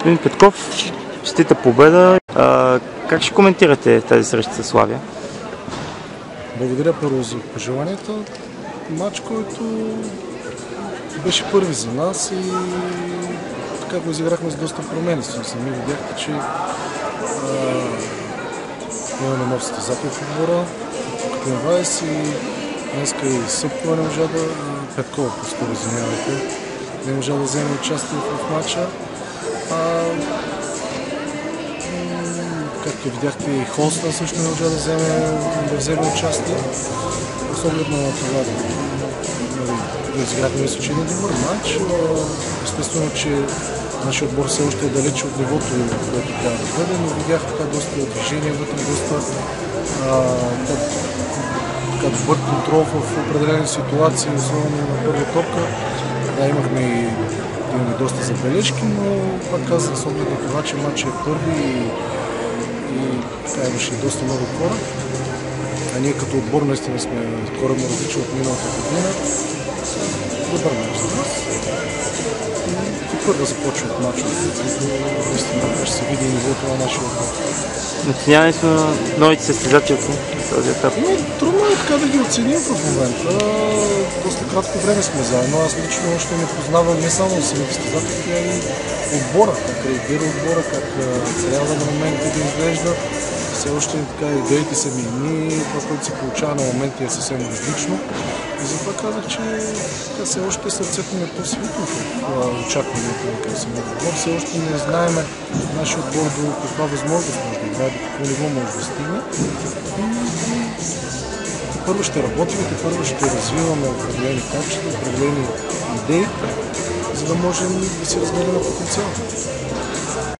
Господин Петков, честита победа. А, как ще коментирате тази среща с Славия? Благодаря първо за пожеланията. Матч, който беше първи за нас и така го изиграхме с доста промени. Сами видяхте, че а, имаме нов състезател в отбора, Капитан Вайс и днеска и Съпкова не можа да... Петкова, по-скоро, извинявайте, не можа да вземе участие в матча. Както видяхте и Холстън също не можа да вземе, да вземе участие. С оглед на това да, да изиграхме мисля, че един добър матч. Естествено, че нашия отбор все още е далече от нивото, което трябва да бъде, но видях така доста движение вътре, доста добър контрол в определени ситуации, особено на първа топка. Да, имахме и имаме доста забележки, но пак казах с оглед на това, че матчът е първи и, така имаше доста много хора. А ние като отбор наистина сме коренно различни от миналата година. Добър мач за нас. И първо започва от матча, наистина ще се види нивото на нашия отбор. Оценяване сме на новите състезатели в този етап. Но трудно да ги оценим в момента. Доста кратко време сме заедно. Аз лично още не познавам не само самите състезатели, а и отбора, как реагира отбора, как трябва на моменти да изглежда. Все още така идеите са ми едни, това, което се получава на моменти е съвсем различно. И затова казах, че така, все още сърцето ми е по-свито в очакването към самия отбор. Все още не знаем нашия отбор до каква възможност може да играе, до какво ниво може да стигне. Първо ще работим, и първо ще развиваме определени качества, определени идеи, за да можем да си разгледаме потенциал.